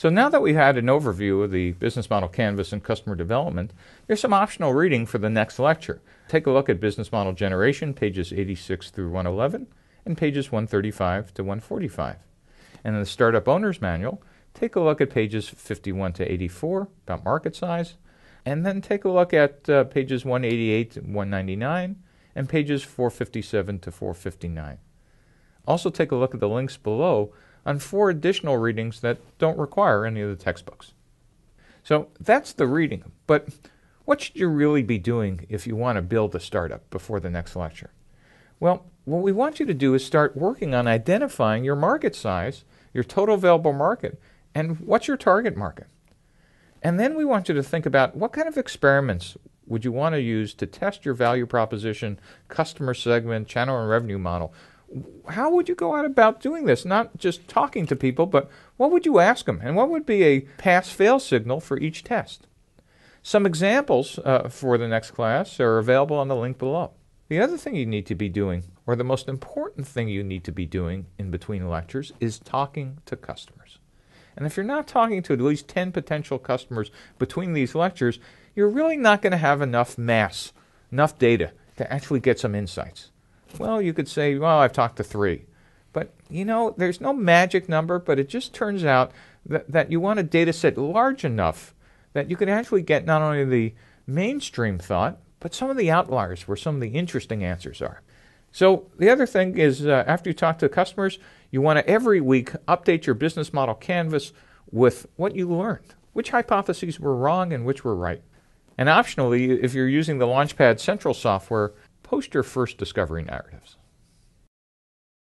So now that we've had an overview of the business model canvas and customer development, there's some optional reading for the next lecture. Take a look at business model generation, pages 86 through 111, and pages 135 to 145. And in the Startup Owner's Manual, take a look at pages 51 to 84 about market size, and then take a look at uh, pages 188 to 199 and pages 457 to 459. Also, take a look at the links below on four additional readings that don't require any of the textbooks. So that's the reading. But what should you really be doing if you want to build a startup before the next lecture? Well, what we want you to do is start working on identifying your market size, your total available market, and what's your target market. And then we want you to think about what kind of experiments would you want to use to test your value proposition, customer segment, channel and revenue model how would you go out about doing this? Not just talking to people, but what would you ask them? And what would be a pass fail signal for each test? Some examples uh, for the next class are available on the link below. The other thing you need to be doing, or the most important thing you need to be doing in between lectures, is talking to customers. And if you're not talking to at least 10 potential customers between these lectures, you're really not going to have enough mass, enough data to actually get some insights. Well, you could say, well, I've talked to three. But, you know, there's no magic number, but it just turns out that, that you want a data set large enough that you can actually get not only the mainstream thought, but some of the outliers where some of the interesting answers are. So the other thing is uh, after you talk to customers, you want to every week update your business model canvas with what you learned, which hypotheses were wrong and which were right. And optionally, if you're using the Launchpad Central software, post your first discovery narratives.